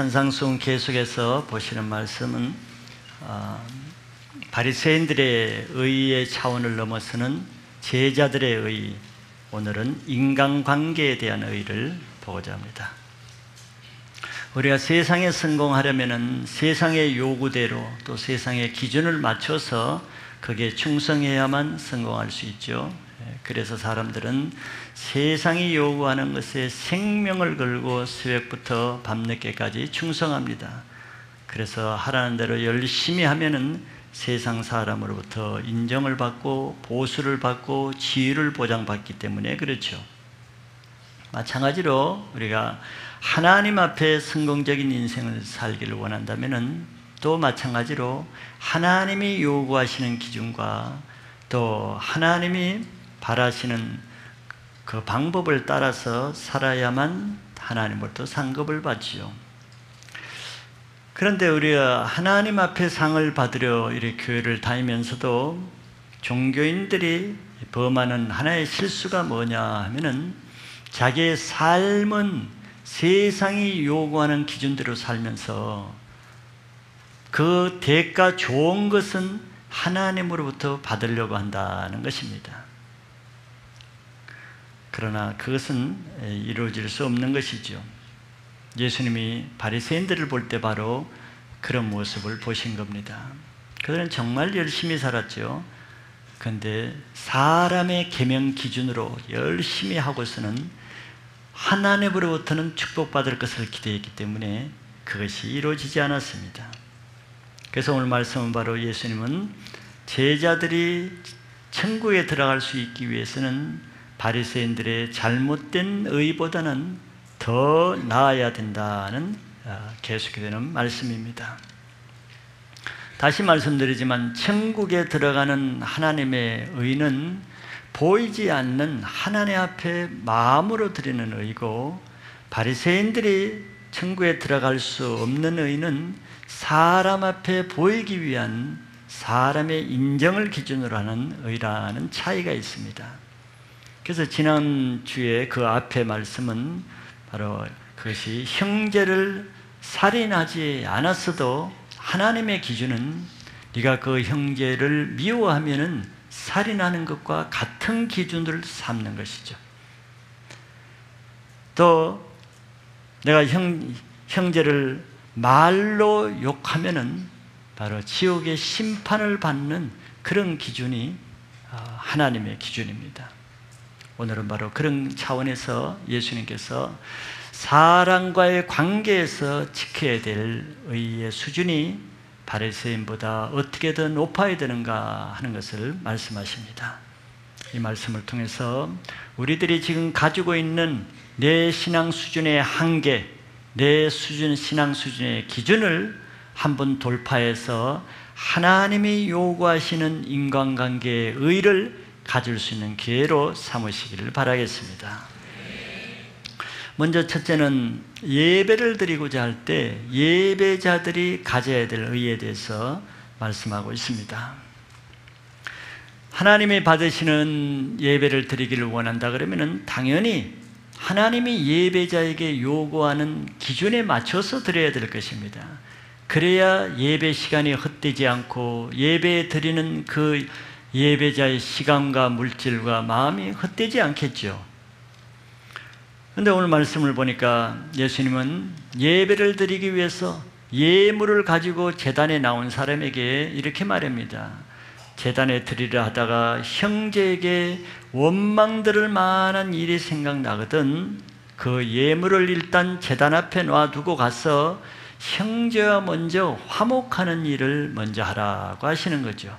산상수훈 계속해서 보시는 말씀은 어, 바리새인들의 의의 차원을 넘어서는 제자들의 의, 오늘은 인간관계에 대한 의를 보고자 합니다. 우리가 세상에 성공하려면 세상의 요구대로 또 세상의 기준을 맞춰서 그게 충성해야만 성공할 수 있죠. 예, 그래서 사람들은 세상이 요구하는 것에 생명을 걸고 새벽부터 밤늦게까지 충성합니다. 그래서 하라는 대로 열심히 하면은 세상 사람으로부터 인정을 받고 보수를 받고 지위를 보장받기 때문에 그렇죠. 마찬가지로 우리가 하나님 앞에 성공적인 인생을 살기를 원한다면은 또 마찬가지로 하나님이 요구하시는 기준과 또 하나님이 바라시는 그 방법을 따라서 살아야만 하나님으로부터 상급을 받지요. 그런데 우리가 하나님 앞에 상을 받으려 이렇게 교회를 다니면서도 종교인들이 범하는 하나의 실수가 뭐냐 하면은 자기의 삶은 세상이 요구하는 기준대로 살면서 그 대가 좋은 것은 하나님으로부터 받으려고 한다는 것입니다. 그러나 그것은 이루어질 수 없는 것이죠. 예수님이 바리새인들을 볼 때 바로 그런 모습을 보신 겁니다. 그들은 정말 열심히 살았죠. 그런데 사람의 계명 기준으로 열심히 하고서는 하나님으로부터는 축복받을 것을 기대했기 때문에 그것이 이루어지지 않았습니다. 그래서 오늘 말씀은 바로 예수님은 제자들이 천국에 들어갈 수 있기 위해서는 바리새인들의 잘못된 의보다는 더 나아야 된다는 아, 계속되는 말씀입니다. 다시 말씀드리지만 천국에 들어가는 하나님의 의는 보이지 않는 하나님 앞에 마음으로 드리는 의고 바리새인들이 천국에 들어갈 수 없는 의는 사람 앞에 보이기 위한 사람의 인정을 기준으로 하는 의라는 차이가 있습니다. 그래서 지난주에 그 앞에 말씀은 바로 그것이 형제를 살인하지 않았어도 하나님의 기준은 네가 그 형제를 미워하면은 살인하는 것과 같은 기준을 삼는 것이죠. 또 내가 형, 형제를 말로 욕하면은 바로 지옥의 심판을 받는 그런 기준이 아, 하나님의 기준입니다. 오늘은 바로 그런 차원에서 예수님께서 사람과의 관계에서 지켜야 될 의의 수준이 바리새인보다 어떻게 더 높아야 되는가 하는 것을 말씀하십니다. 이 말씀을 통해서 우리들이 지금 가지고 있는 내 신앙 수준의 한계, 내 수준 신앙 수준의 기준을 한번 돌파해서 하나님이 요구하시는 인간관계의 의를 가질 수 있는 기회로 삼으시기를 바라겠습니다. 먼저 첫째는 예배를 드리고자 할 때 예배자들이 가져야 될 의에 대해서 말씀하고 있습니다. 하나님이 받으시는 예배를 드리기를 원한다 그러면 당연히 하나님이 예배자에게 요구하는 기준에 맞춰서 드려야 될 것입니다. 그래야 예배 시간이 헛되지 않고 예배 드리는 그 예배자의 시간과 물질과 마음이 헛되지 않겠죠. 근데 오늘 말씀을 보니까 예수님은 예배를 드리기 위해서 예물을 가지고 재단에 나온 사람에게 이렇게 말합니다. 재단에 드리려 하다가 형제에게 원망 들을 만한 일이 생각나거든 그 예물을 일단 재단 앞에 놔두고 가서 형제와 먼저 화목하는 일을 먼저 하라고 하시는 거죠.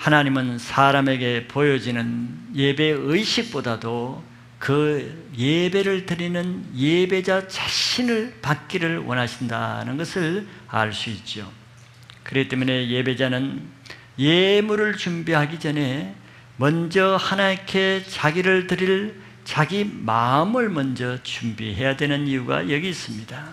하나님은 사람에게 보여지는 예배 의식보다도 그 예배를 드리는 예배자 자신을 받기를 원하신다는 것을 알 수 있죠. 그렇기 때문에 예배자는 예물을 준비하기 전에 먼저 하나님께 자기를 드릴 자기 마음을 먼저 준비해야 되는 이유가 여기 있습니다.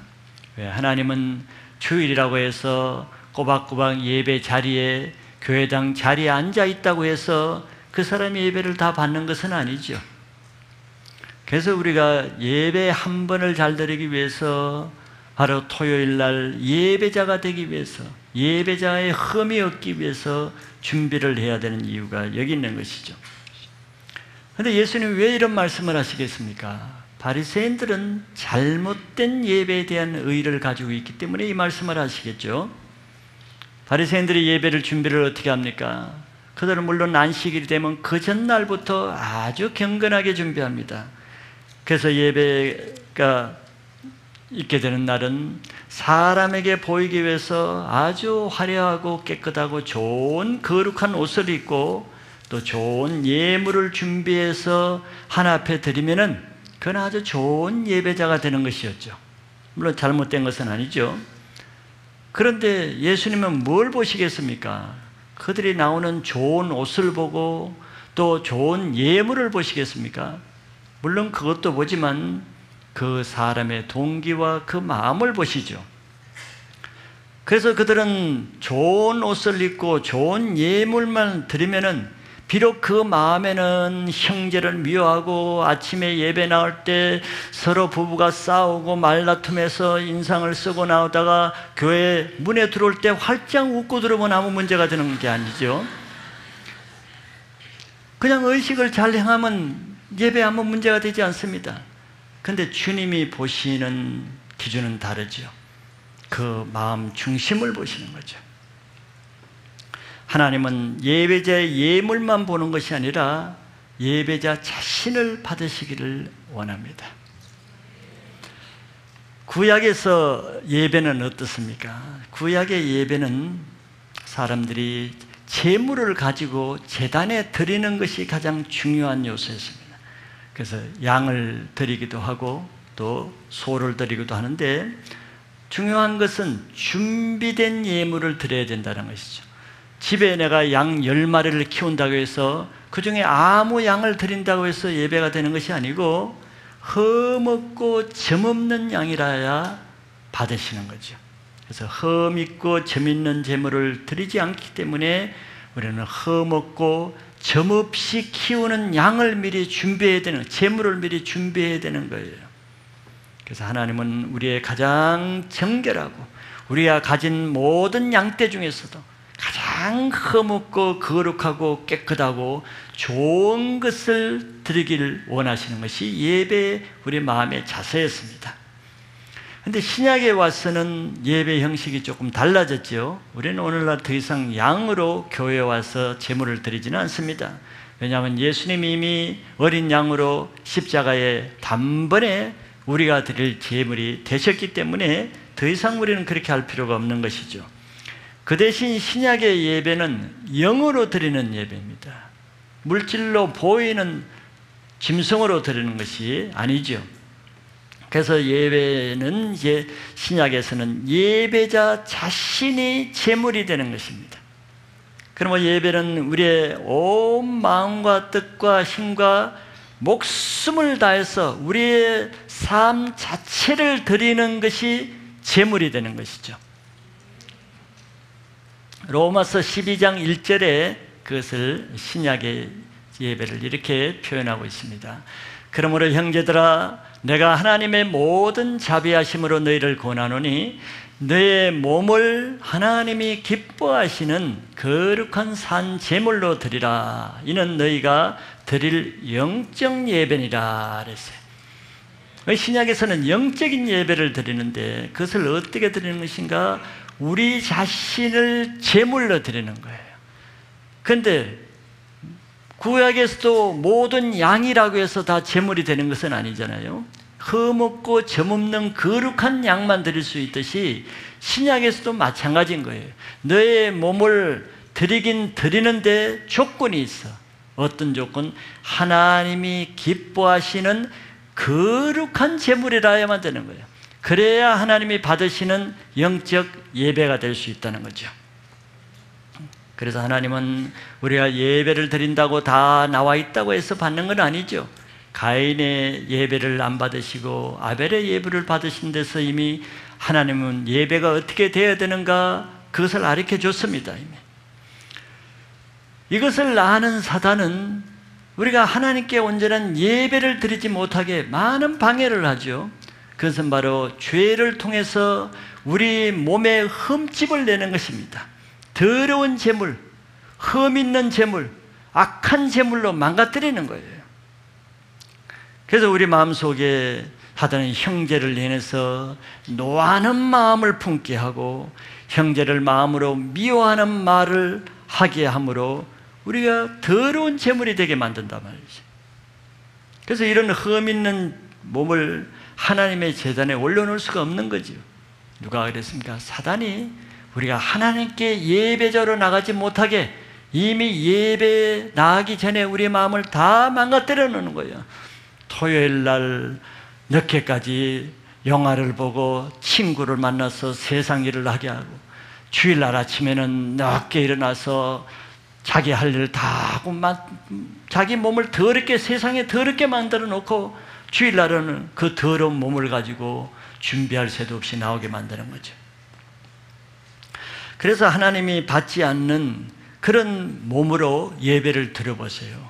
왜 하나님은 주일이라고 해서 꼬박꼬박 예배 자리에 교회당 자리에 앉아 있다고 해서 그 사람이 예배를 다 받는 것은 아니죠. 그래서 우리가 예배 한 번을 잘 드리기 위해서 바로 토요일 날 예배자가 되기 위해서 예배자의 흠이 없기 위해서 준비를 해야 되는 이유가 여기 있는 것이죠. 근데 예수님 왜 이런 말씀을 하시겠습니까? 바리새인들은 잘못된 예배에 대한 의의를 가지고 있기 때문에 이 말씀을 하시겠죠. 바리새인들이 예배를 준비를 어떻게 합니까? 그들은 물론 안식일이 되면 그 전날부터 아주 경건하게 준비합니다. 그래서 예배가 있게 되는 날은 사람에게 보이기 위해서 아주 화려하고 깨끗하고 좋은 거룩한 옷을 입고 또 좋은 예물을 준비해서 하나 앞에 드리면은 그건 아주 좋은 예배자가 되는 것이었죠. 물론 잘못된 것은 아니죠. 그런데 예수님은 뭘 보시겠습니까? 그들이 나오는 좋은 옷을 보고 또 좋은 예물을 보시겠습니까? 물론 그것도 보지만 그 사람의 동기와 그 마음을 보시죠. 그래서 그들은 좋은 옷을 입고 좋은 예물만 드리면은 비록 그 마음에는 형제를 미워하고 아침에 예배 나올 때 서로 부부가 싸우고 말다툼해서 인상을 쓰고 나오다가 교회 문에 들어올 때 활짝 웃고 들어오면 아무 문제가 되는 게 아니죠. 그냥 의식을 잘 행하면 예배 아무 문제가 되지 않습니다. 근데 주님이 보시는 기준은 다르죠. 그 마음 중심을 보시는 거죠. 하나님은 예배자의 예물만 보는 것이 아니라 예배자 자신을 받으시기를 원합니다. 구약에서 예배는 어떻습니까? 구약의 예배는 사람들이 재물을 가지고 재단에 드리는 것이 가장 중요한 요소였습니다. 그래서 양을 드리기도 하고 또 소를 드리기도 하는데 중요한 것은 준비된 예물을 드려야 된다는 것이죠. 집에 내가 양 열마리를 키운다고 해서 그 중에 아무 양을 드린다고 해서 예배가 되는 것이 아니고 흠없고 점없는 양이라야 받으시는 거죠. 그래서 흠 있고 점 있는 재물을 드리지 않기 때문에 우리는 흠없고 점 없이 키우는 양을 미리 준비해야 되는 재물을 미리 준비해야 되는 거예요. 그래서 하나님은 우리의 가장 정결하고 우리가 가진 모든 양떼 중에서도 가장 흠없고 거룩하고 깨끗하고 좋은 것을 드리길 원하시는 것이 예배 우리 마음의 자세였습니다. 근데 신약에 와서는 예배 형식이 조금 달라졌죠. 우리는 오늘날 더 이상 양으로 교회에 와서 제물을 드리지는 않습니다. 왜냐하면 예수님이 이미 어린 양으로 십자가에 단번에 우리가 드릴 제물이 되셨기 때문에 더 이상 우리는 그렇게 할 필요가 없는 것이죠. 그 대신 신약의 예배는 영으로 드리는 예배입니다. 물질로 보이는 짐승으로 드리는 것이 아니죠. 그래서 예배는 이제 신약에서는 예배자 자신이 제물이 되는 것입니다. 그러면 예배는 우리의 온 마음과 뜻과 힘과 목숨을 다해서 우리의 삶 자체를 드리는 것이 제물이 되는 것이죠. 로마서 12장 1절에 그것을 신약의 예배를 이렇게 표현하고 있습니다. 그러므로 형제들아 내가 하나님의 모든 자비하심으로 너희를 권하노니 너의 몸을 하나님이 기뻐하시는 거룩한 산 제물로 드리라. 이는 너희가 드릴 영적 예배니라 그랬어요. 신약에서는 영적인 예배를 드리는데 그것을 어떻게 드리는 것인가? 우리 자신을 제물로 드리는 거예요. 근데 구약에서도 모든 양이라고 해서 다 제물이 되는 것은 아니잖아요. 흠없고 점없는 거룩한 양만 드릴 수 있듯이 신약에서도 마찬가지인 거예요. 너의 몸을 드리긴 드리는데 조건이 있어. 어떤 조건? 하나님이 기뻐하시는 거룩한 제물이라야만 되는 거예요. 그래야 하나님이 받으시는 영적 예배가 될 수 있다는 거죠. 그래서 하나님은 우리가 예배를 드린다고 다 나와 있다고 해서 받는 건 아니죠. 가인의 예배를 안 받으시고 아벨의 예배를 받으신 데서 이미 하나님은 예배가 어떻게 되어야 되는가 그것을 가르쳐 줬습니다. 이미. 이것을 아는 사단은 우리가 하나님께 온전한 예배를 드리지 못하게 많은 방해를 하죠. 그것은 바로 죄를 통해서 우리 몸에 흠집을 내는 것입니다. 더러운 재물, 흠 있는 재물, 악한 재물로 망가뜨리는 거예요. 그래서 우리 마음속에 하다는 형제를 인해서 노하는 마음을 품게 하고 형제를 마음으로 미워하는 말을 하게 함으로 우리가 더러운 재물이 되게 만든단 말이죠. 그래서 이런 흠 있는 몸을 하나님의 재단에 올려놓을 수가 없는 거죠. 누가 그랬습니까? 사단이 우리가 하나님께 예배자로 나가지 못하게 이미 예배 나가기 전에 우리 마음을 다 망가뜨려 놓는 거예요. 토요일 날 늦게까지 영화를 보고 친구를 만나서 세상 일을 하게 하고 주일날 아침에는 늦게 일어나서 자기 할 일을 다 하고 자기 몸을 더럽게 세상에 더럽게 만들어 놓고 주일날은 그 더러운 몸을 가지고 준비할 새도 없이 나오게 만드는 거죠. 그래서 하나님이 받지 않는 그런 몸으로 예배를 드려보세요.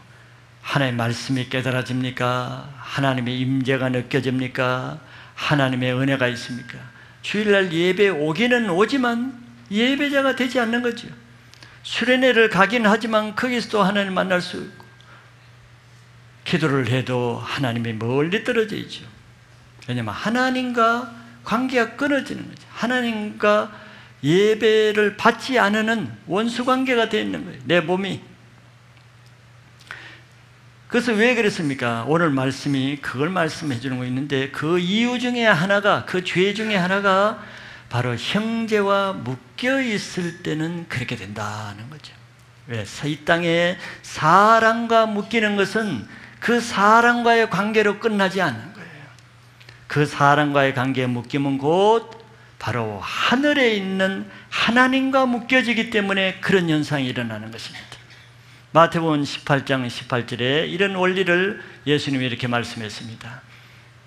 하나님의 말씀이 깨달아집니까? 하나님의 임재가 느껴집니까? 하나님의 은혜가 있습니까? 주일날 예배 오기는 오지만 예배자가 되지 않는 거죠. 수련회를 가긴 하지만 거기서도 하나님 만날 수 있고 기도를 해도 하나님이 멀리 떨어져 있죠. 왜냐하면 하나님과 관계가 끊어지는 거죠. 하나님과 예배를 받지 않으는 원수 관계가 되어 있는 거예요. 내 몸이. 그래서 왜 그랬습니까? 오늘 말씀이 그걸 말씀해 주는 거 있는데 그 이유 중에 하나가 그 죄 중에 하나가 바로 형제와 묶여 있을 때는 그렇게 된다는 거죠. 왜? 이 땅에 사람과 묶이는 것은 그 사람과의 관계로 끝나지 않는 거예요. 그 사람과의 관계에 묶이면 곧 바로 하늘에 있는 하나님과 묶여지기 때문에 그런 현상이 일어나는 것입니다. 마태복음 18장 18절에 이런 원리를 예수님이 이렇게 말씀했습니다.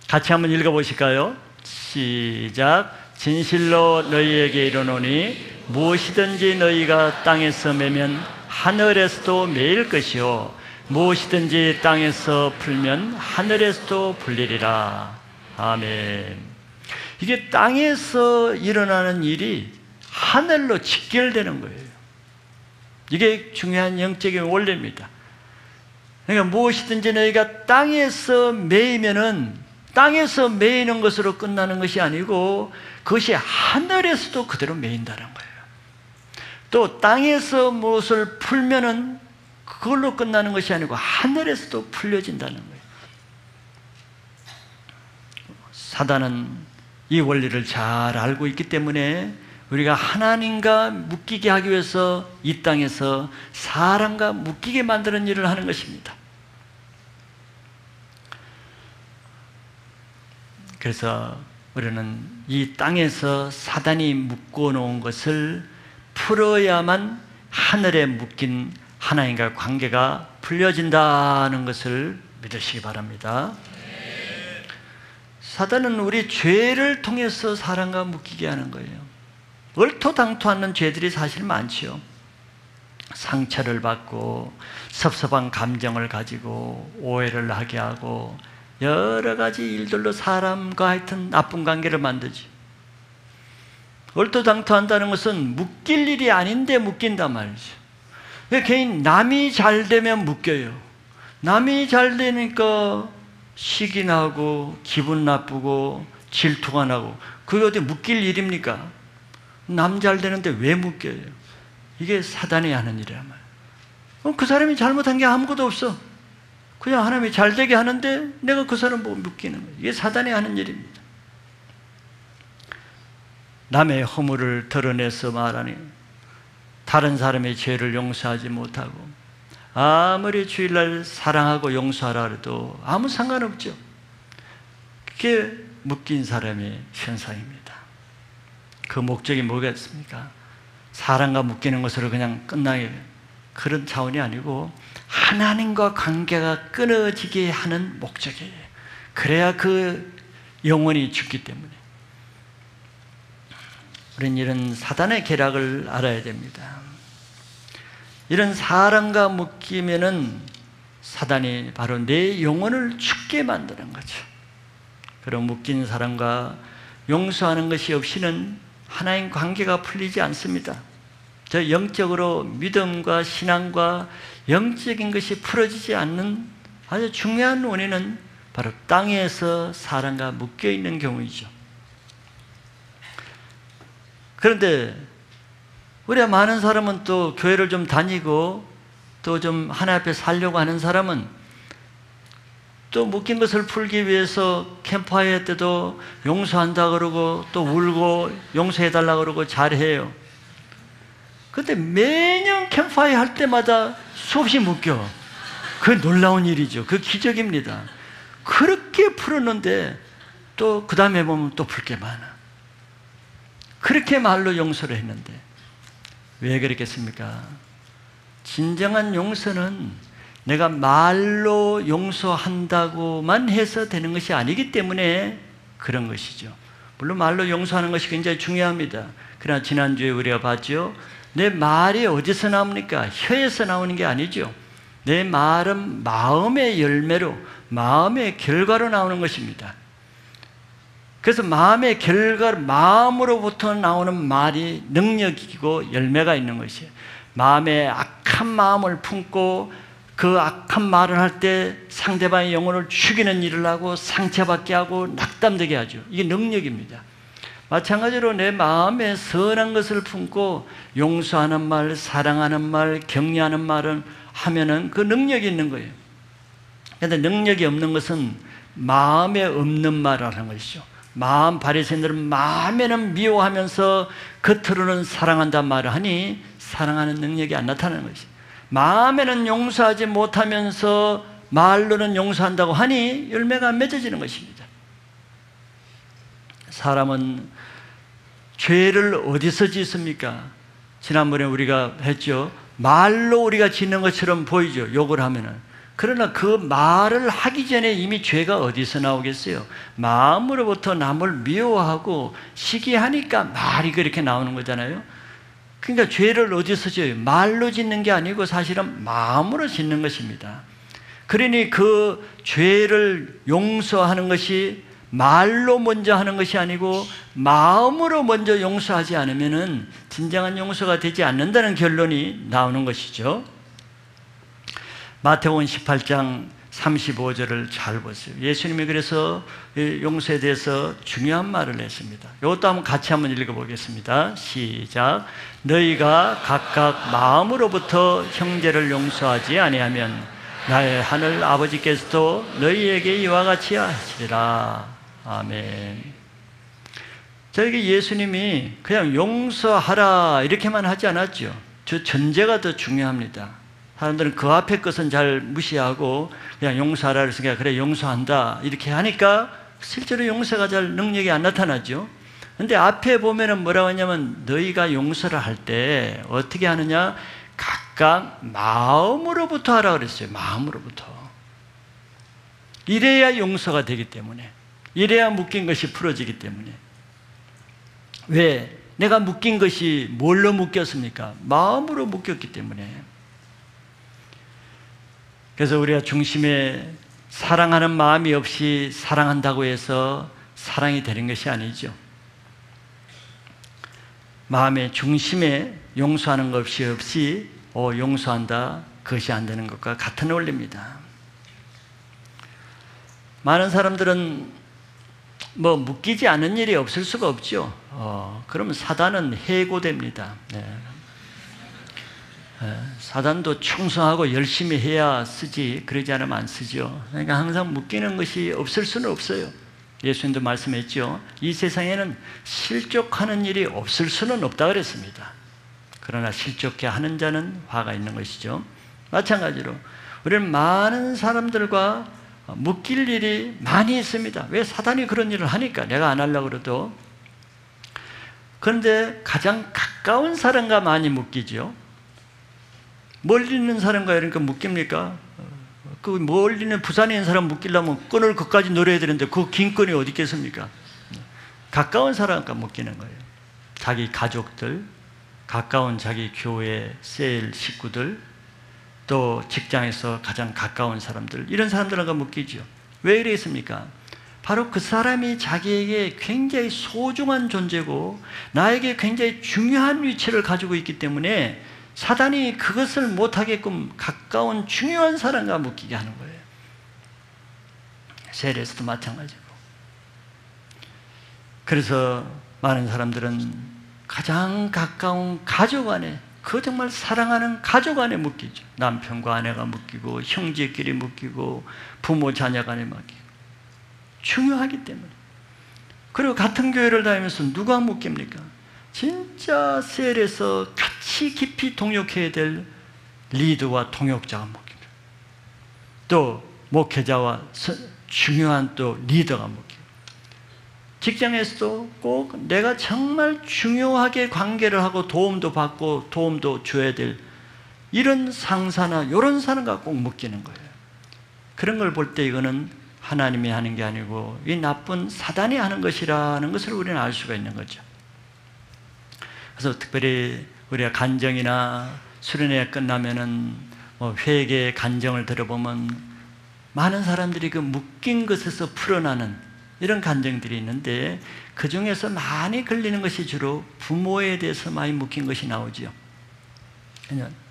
같이 한번 읽어보실까요? 시작. 진실로 너희에게 이르노니 무엇이든지 너희가 땅에서 매면 하늘에서도 매일 것이요 무엇이든지 땅에서 풀면 하늘에서도 풀리리라. 아멘. 이게 땅에서 일어나는 일이 하늘로 직결되는 거예요. 이게 중요한 영적인 원리입니다. 그러니까 무엇이든지 너희가 땅에서 매이면은 땅에서 매이는 것으로 끝나는 것이 아니고 그것이 하늘에서도 그대로 매인다는 거예요. 또 땅에서 무엇을 풀면은 그걸로 끝나는 것이 아니고 하늘에서도 풀려진다는 거예요. 사단은 이 원리를 잘 알고 있기 때문에 우리가 하나님과 묶이게 하기 위해서 이 땅에서 사람과 묶이게 만드는 일을 하는 것입니다. 그래서 우리는 이 땅에서 사단이 묶어 놓은 것을 풀어야만 하늘에 묶인 하나님과 관계가 풀려진다는 것을 믿으시기 바랍니다. 사단은 우리 죄를 통해서 사람과 묶이게 하는 거예요. 얼토당토하는 죄들이 사실 많지요. 상처를 받고 섭섭한 감정을 가지고 오해를 하게 하고 여러 가지 일들로 사람과 하여튼 나쁜 관계를 만들지. 얼토당토 한다는 것은 묶일 일이 아닌데 묶인단 말이죠. 개인 남이 잘 되면 묶여요. 남이 잘 되니까 시기 나고 기분 나쁘고 질투가 나고 그게 어디 묶일 일입니까? 남 잘 되는데 왜 묶여요? 이게 사단이 하는 일이란 말이에요. 그 사람이 잘못한 게 아무것도 없어. 그냥 하나님이 잘 되게 하는데 내가 그 사람 보고 묶이는 거예요. 이게 사단이 하는 일입니다. 남의 허물을 드러내서 말하니 다른 사람의 죄를 용서하지 못하고 아무리 주일날 사랑하고 용서하라 해도 아무 상관없죠. 그게 묶인 사람의 현상입니다. 그 목적이 뭐겠습니까? 사람과 묶이는 것으로 그냥 끝나게 그런 차원이 아니고 하나님과 관계가 끊어지게 하는 목적이에요. 그래야 그 영혼이 죽기 때문에. 우리는 이런 사단의 계략을 알아야 됩니다. 이런 사람과 묶이면은 사단이 바로 내 영혼을 죽게 만드는 거죠. 그런 묶인 사람과 용서하는 것이 없이는 하나님 관계가 풀리지 않습니다. 저 영적으로 믿음과 신앙과 영적인 것이 풀어지지 않는 아주 중요한 원인은 바로 땅에서 사람과 묶여 있는 경우이죠. 그런데 우리가 많은 사람은 또 교회를 좀 다니고 또 좀 하나님 앞에 살려고 하는 사람은 또 묶인 것을 풀기 위해서 캠프파이어 때도 용서한다 그러고 또 울고 용서해달라 그러고 잘해요. 근데 매년 캠프파이어 할 때마다 수없이 묶여. 그 놀라운 일이죠. 그 기적입니다. 그렇게 풀었는데 또 그 다음에 보면 또 풀 게 많아. 그렇게 말로 용서를 했는데 왜 그랬겠습니까? 진정한 용서는 내가 말로 용서한다고만 해서 되는 것이 아니기 때문에 그런 것이죠. 물론 말로 용서하는 것이 굉장히 중요합니다. 그러나 지난주에 우리가 봤죠. 내 말이 어디서 나옵니까? 혀에서 나오는 게 아니죠. 내 말은 마음의 열매로, 마음의 결과로 나오는 것입니다. 그래서 마음의 결과, 마음으로부터 나오는 말이 능력이고 열매가 있는 것이에요. 마음에 악한 마음을 품고 그 악한 말을 할 때 상대방의 영혼을 죽이는 일을 하고 상처받게 하고 낙담되게 하죠. 이게 능력입니다. 마찬가지로 내 마음에 선한 것을 품고 용서하는 말, 사랑하는 말, 격려하는 말은 하면은 그 능력이 있는 거예요. 그런데 능력이 없는 것은 마음에 없는 말을 하는 것이죠. 마음 바리새인들은 마음에는 미워하면서 겉으로는 사랑한다 말을 하니 사랑하는 능력이 안 나타나는 것이. 마음에는 용서하지 못하면서 말로는 용서한다고 하니 열매가 안 맺어지는 것입니다. 사람은 죄를 어디서 짓습니까? 지난번에 우리가 했죠. 말로 우리가 짓는 것처럼 보이죠. 욕을 하면은. 그러나 그 말을 하기 전에 이미 죄가 어디서 나오겠어요? 마음으로부터 남을 미워하고 시기하니까 말이 그렇게 나오는 거잖아요. 그러니까 죄를 어디서 져요? 말로 짓는 게 아니고 사실은 마음으로 짓는 것입니다. 그러니 그 죄를 용서하는 것이 말로 먼저 하는 것이 아니고 마음으로 먼저 용서하지 않으면 진정한 용서가 되지 않는다는 결론이 나오는 것이죠. 마태복음 18장 35절을 잘 보세요. 예수님이 그래서 용서에 대해서 중요한 말을 했습니다. 이것도 한번 같이 한번 읽어보겠습니다. 시작. 너희가 각각 마음으로부터 형제를 용서하지 아니하면 나의 하늘 아버지께서도 너희에게 이와 같이 하시리라. 아멘. 저에게 예수님이 그냥 용서하라 이렇게만 하지 않았죠. 저 전제가 더 중요합니다. 사람들은 그 앞에 것은 잘 무시하고 그냥 용서하라 그래서 그래 용서한다 이렇게 하니까 실제로 용서가 잘 능력이 안 나타나죠. 근데 앞에 보면은 뭐라고 하냐면 너희가 용서를 할 때 어떻게 하느냐 각각 마음으로부터 하라 그랬어요. 마음으로부터. 이래야 용서가 되기 때문에 이래야 묶인 것이 풀어지기 때문에 왜 내가 묶인 것이 뭘로 묶였습니까? 마음으로 묶였기 때문에 그래서 우리가 중심에 사랑하는 마음이 없이 사랑한다고 해서 사랑이 되는 것이 아니죠. 마음의 중심에 용서하는 것이 없이 어, 용서한다 그것이 안 되는 것과 같은 원리입니다. 많은 사람들은 뭐 묶이지 않은 일이 없을 수가 없죠. 어, 그러면 사단은 해고됩니다. 네. 예, 사단도 충성하고 열심히 해야 쓰지 그러지 않으면 안 쓰죠. 그러니까 항상 묶이는 것이 없을 수는 없어요. 예수님도 말씀했죠. 이 세상에는 실족하는 일이 없을 수는 없다 그랬습니다. 그러나 실족해 하는 자는 화가 있는 것이죠. 마찬가지로 우리는 많은 사람들과 묶일 일이 많이 있습니다. 왜 사단이 그런 일을 하니까 내가 안 하려고 그래도 그런데 가장 가까운 사람과 많이 묶이죠. 멀리 있는 사람과 이러니까 묶입니까? 그 멀리 있는 부산에 있는 사람 묶이려면 끈을 끝까지 노려야 되는데 그 긴 끈이 어디 있겠습니까? 가까운 사람과 묶이는 거예요. 자기 가족들, 가까운 자기 교회 셀 식구들, 또 직장에서 가장 가까운 사람들 이런 사람들과 묶이죠. 왜 그랬습니까? 바로 그 사람이 자기에게 굉장히 소중한 존재고 나에게 굉장히 중요한 위치를 가지고 있기 때문에 사단이 그것을 못하게끔 가까운 중요한 사람과 묶이게 하는 거예요. 세례에서도 마찬가지고. 그래서 많은 사람들은 가장 가까운 가족 안에 그 정말 사랑하는 가족 안에 묶이죠. 남편과 아내가 묶이고 형제끼리 묶이고 부모 자녀 간에 묶이고 중요하기 때문에 그리고 같은 교회를 다니면서 누가 묶입니까? 진짜 셀에서 같이 깊이 동역해야 될 리더와 동역자가 묶입니다. 또 목회자와 중요한 또 리더가 묶여요. 직장에서도 꼭 내가 정말 중요하게 관계를 하고 도움도 받고 도움도 줘야 될 이런 상사나 이런 사람과 꼭 묶이는 거예요. 그런 걸 볼 때 이거는 하나님이 하는 게 아니고 이 나쁜 사단이 하는 것이라는 것을 우리는 알 수가 있는 거죠. 그래서 특별히 우리가 간정이나 수련회 끝나면은 뭐 회개 간정을 들어보면 많은 사람들이 그 묶인 것에서 풀어나는 이런 감정들이 있는데 그 중에서 많이 걸리는 것이 주로 부모에 대해서 많이 묶인 것이 나오죠.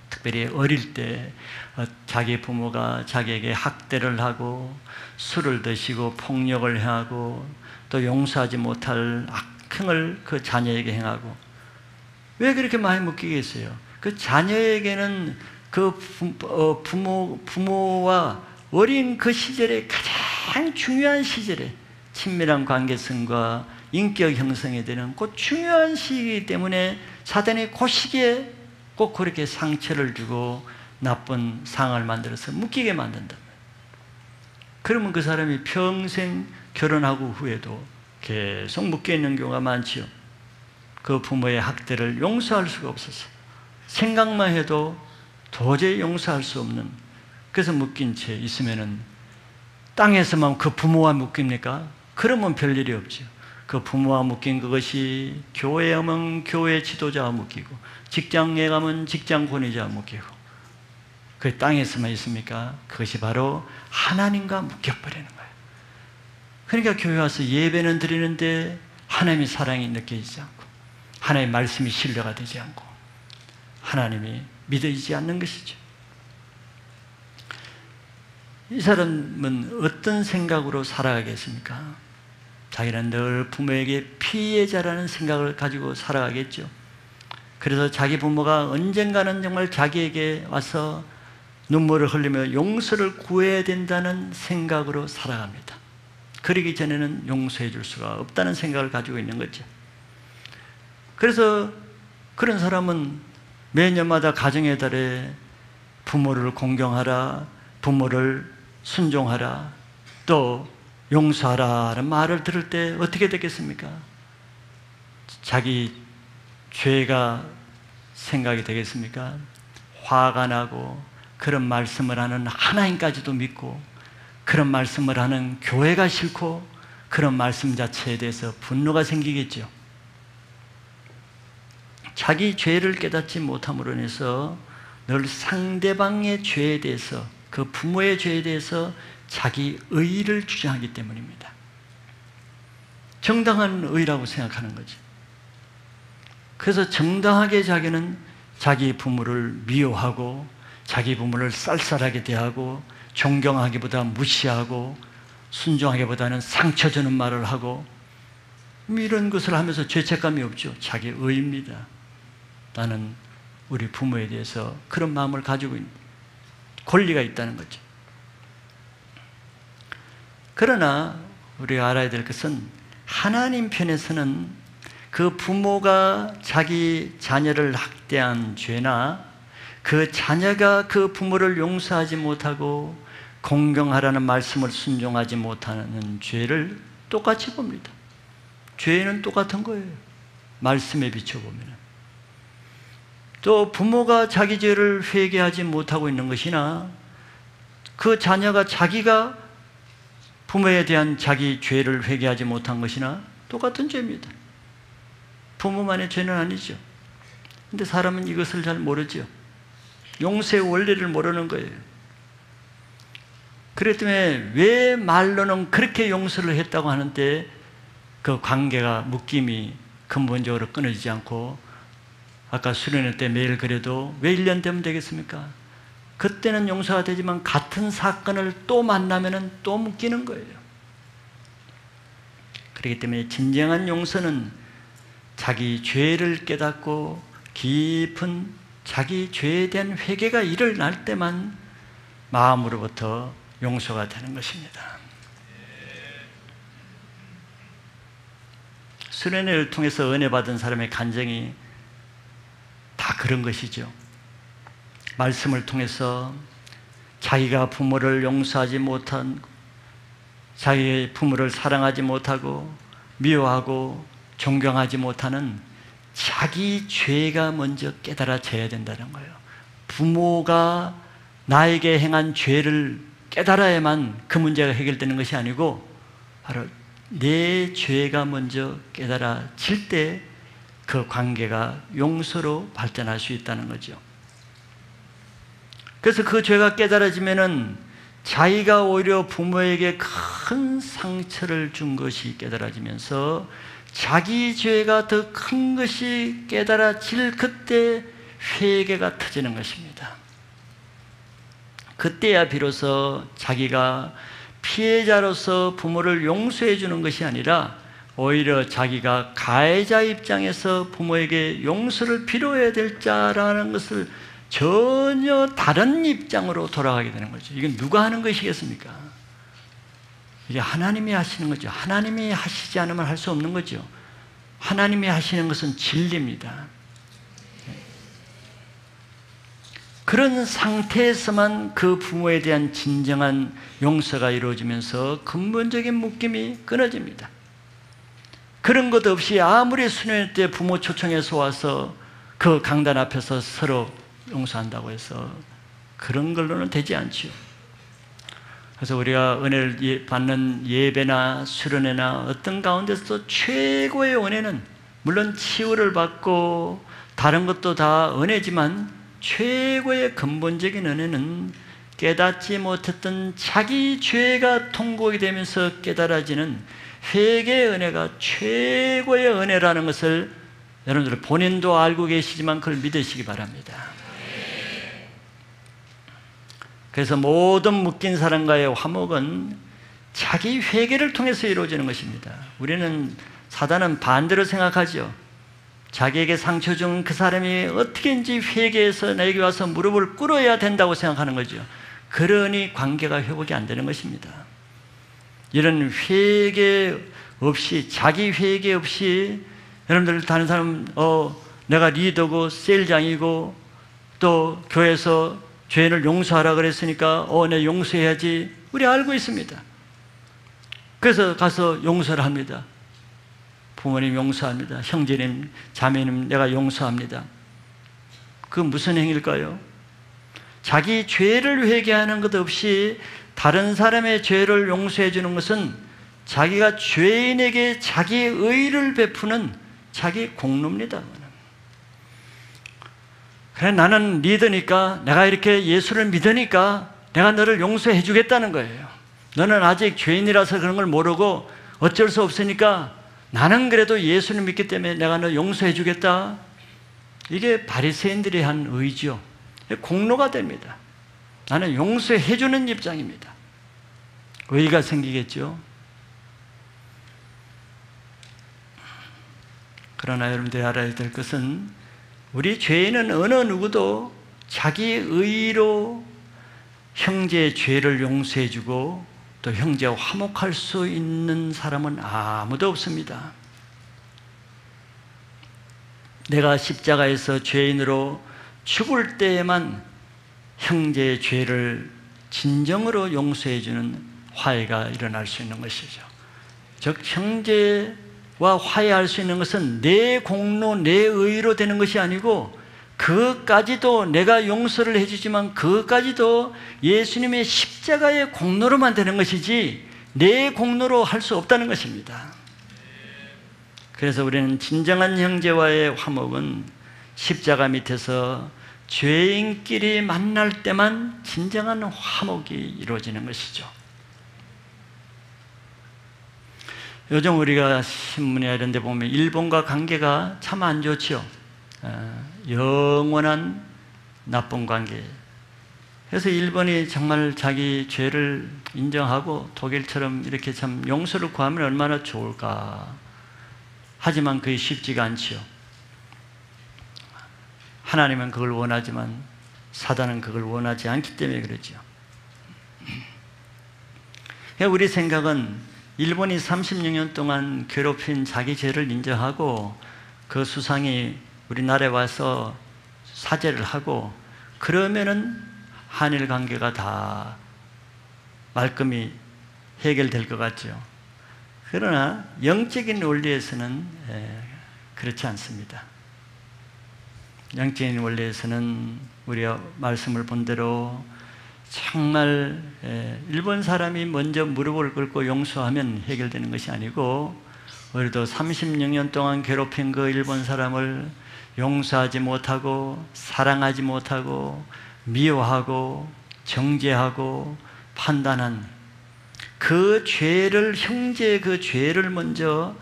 특별히 어릴 때 어, 자기 부모가 자기에게 학대를 하고 술을 드시고 폭력을 행하고 또 용서하지 못할 악행을 그 자녀에게 행하고 왜 그렇게 많이 묶이겠어요? 그 자녀에게는 그 어, 부모, 부모와 어린 그 시절에 가장 중요한 시절에 친밀한 관계성과 인격 형성에 되는 그 중요한 시기이기 때문에 사단이 그 시기에 꼭 그렇게 상처를 주고 나쁜 상을 만들어서 묶이게 만든다. 그러면 그 사람이 평생 결혼하고 후에도 계속 묶여 있는 경우가 많지요. 그 부모의 학대를 용서할 수가 없어서 생각만 해도 도저히 용서할 수 없는 그래서 묶인 채 있으면은 땅에서만 그 부모와 묶입니까? 그러면 별일이 없죠. 그 부모와 묶인 그것이 교회에 오면 교회 지도자와 묶이고 직장에 가면 직장 권위자와 묶이고 그 땅에서만 있습니까? 그것이 바로 하나님과 묶여버리는 거예요. 그러니까 교회 와서 예배는 드리는데 하나님의 사랑이 느껴지지 않고 하나님의 말씀이 신뢰가 되지 않고 하나님이 믿어지지 않는 것이죠. 이 사람은 어떤 생각으로 살아가겠습니까? 자기는 늘 부모에게 피해자라는 생각을 가지고 살아가겠죠. 그래서 자기 부모가 언젠가는 정말 자기에게 와서 눈물을 흘리며 용서를 구해야 된다는 생각으로 살아갑니다. 그러기 전에는 용서해 줄 수가 없다는 생각을 가지고 있는 거죠. 그래서 그런 사람은 매년마다 가정의 달에 부모를 공경하라, 부모를 순종하라, 또 용서하라는 말을 들을 때 어떻게 되겠습니까? 자기 죄가 생각이 되겠습니까? 화가 나고 그런 말씀을 하는 하나님까지도 믿고 그런 말씀을 하는 교회가 싫고 그런 말씀 자체에 대해서 분노가 생기겠죠. 자기 죄를 깨닫지 못함으로 인해서 늘 상대방의 죄에 대해서 그 부모의 죄에 대해서 자기 의를 주장하기 때문입니다. 정당한 의라고 생각하는 거지. 그래서 정당하게 자기는 자기 부모를 미워하고 자기 부모를 쌀쌀하게 대하고 존경하기보다 무시하고 순종하기보다는 상처 주는 말을 하고 이런 것을 하면서 죄책감이 없죠. 자기 의입니다. 나는 우리 부모에 대해서 그런 마음을 가지고 권리가 있다는 거죠. 그러나 우리가 알아야 될 것은 하나님 편에서는 그 부모가 자기 자녀를 학대한 죄나 그 자녀가 그 부모를 용서하지 못하고 공경하라는 말씀을 순종하지 못하는 죄를 똑같이 봅니다. 죄는 똑같은 거예요. 말씀에 비춰보면. 또 부모가 자기 죄를 회개하지 못하고 있는 것이나 그 자녀가 자기가 부모에 대한 자기 죄를 회개하지 못한 것이나 똑같은 죄입니다. 부모만의 죄는 아니죠. 근데 사람은 이것을 잘 모르죠. 용서의 원리를 모르는 거예요. 때문에 왜 말로는 그렇게 용서를 했다고 하는데 그 관계가 묶임이 근본적으로 끊어지지 않고 아까 수련회 때 매일 그래도 왜 1년 되면 되겠습니까? 그때는 용서가 되지만 같은 사건을 또 만나면 또 묶이는 거예요. 그렇기 때문에 진정한 용서는 자기 죄를 깨닫고 깊은 자기 죄에 대한 회개가 일어날 때만 마음으로부터 용서가 되는 것입니다. 수련회를 통해서 은혜 받은 사람의 간증이 다 그런 것이죠. 말씀을 통해서 자기가 부모를 용서하지 못한 자기의 부모를 사랑하지 못하고 미워하고 존경하지 못하는 자기 죄가 먼저 깨달아져야 된다는 거예요. 부모가 나에게 행한 죄를 깨달아야만 그 문제가 해결되는 것이 아니고 바로 내 죄가 먼저 깨달아질 때 그 관계가 용서로 발전할 수 있다는 거죠. 그래서 그 죄가 깨달아지면은 자기가 오히려 부모에게 큰 상처를 준 것이 깨달아지면서 자기 죄가 더 큰 것이 깨달아질 그때 회개가 터지는 것입니다. 그때야 비로소 자기가 피해자로서 부모를 용서해 주는 것이 아니라 오히려 자기가 가해자 입장에서 부모에게 용서를 필요해야 될 자라는 것을 전혀 다른 입장으로 돌아가게 되는 거죠. 이건 누가 하는 것이겠습니까? 이게 하나님이 하시는 거죠. 하나님이 하시지 않으면 할 수 없는 거죠. 하나님이 하시는 것은 진리입니다. 그런 상태에서만 그 부모에 대한 진정한 용서가 이루어지면서 근본적인 묶임이 끊어집니다. 그런 것 없이 아무리 수련회 때 부모 초청해서 와서 그 강단 앞에서 서로 용서한다고 해서 그런 걸로는 되지 않죠. 그래서 우리가 은혜를 예, 받는 예배나 수련회나 어떤 가운데서도 최고의 은혜는 물론 치유를 받고 다른 것도 다 은혜지만 최고의 근본적인 은혜는 깨닫지 못했던 자기 죄가 통곡이 되면서 깨달아지는 회개의 은혜가 최고의 은혜라는 것을 여러분들 본인도 알고 계시지만 그걸 믿으시기 바랍니다. 그래서 모든 묶인 사람과의 화목은 자기 회개를 통해서 이루어지는 것입니다. 우리는 사단은 반대로 생각하죠. 자기에게 상처 준 그 사람이 어떻게인지 회개해서 나에게 와서 무릎을 꿇어야 된다고 생각하는 거죠. 그러니 관계가 회복이 안 되는 것입니다. 이런 회개 없이 자기 회개 없이 여러분들 다른 사람 어 내가 리더고 셀장이고 또 교회에서 죄를 용서하라 그랬으니까 어 내 용서해야지 우리 알고 있습니다. 그래서 가서 용서를 합니다. 부모님 용서합니다. 형제님, 자매님 내가 용서합니다. 그 무슨 행위일까요? 자기 죄를 회개하는 것 없이 다른 사람의 죄를 용서해 주는 것은 자기가 죄인에게 자기 의를 베푸는 자기 공로입니다. 그래 나는 리더니까 내가 이렇게 예수를 믿으니까 내가 너를 용서해 주겠다는 거예요. 너는 아직 죄인이라서 그런 걸 모르고 어쩔 수 없으니까 나는 그래도 예수를 믿기 때문에 내가 너 용서해 주겠다. 이게 바리새인들이 한 의지요. 공로가 됩니다. 나는 용서해 주는 입장입니다. 의가 생기겠죠. 그러나 여러분들이 알아야 될 것은 우리 죄인은 어느 누구도 자기 의로 형제의 죄를 용서해 주고 또 형제와 화목할 수 있는 사람은 아무도 없습니다. 내가 십자가에서 죄인으로 죽을 때에만 형제의 죄를 진정으로 용서해 주는 화해가 일어날 수 있는 것이죠. 즉 형제와 화해할 수 있는 것은 내 공로, 내 의로 되는 것이 아니고 그까지도 내가 용서를 해주지만 그까지도 예수님의 십자가의 공로로만 되는 것이지 내 공로로 할 수 없다는 것입니다. 그래서 우리는 진정한 형제와의 화목은 십자가 밑에서 죄인끼리 만날 때만 진정한 화목이 이루어지는 것이죠. 요즘 우리가 신문이나 이런 데 보면 일본과 관계가 참 안 좋지요. 어, 영원한 나쁜 관계. 그래서 일본이 정말 자기 죄를 인정하고 독일처럼 이렇게 참 용서를 구하면 얼마나 좋을까. 하지만 그게 쉽지가 않지요. 하나님은 그걸 원하지만 사단은 그걸 원하지 않기 때문에 그러죠. 우리 생각은 일본이 36년 동안 괴롭힌 자기 죄를 인정하고 그 수상이 우리나라에 와서 사죄를 하고 그러면은 한일 관계가 다 말끔히 해결될 것 같죠. 그러나 영적인 원리에서는 그렇지 않습니다. 영적인 원리에서는 우리가 말씀을 본 대로 정말 일본 사람이 먼저 무릎을 꿇고 용서하면 해결되는 것이 아니고 우리도 36년 동안 괴롭힌 그 일본 사람을 용서하지 못하고 사랑하지 못하고 미워하고 정죄하고 판단한 그 죄를 형제의 그 죄를 먼저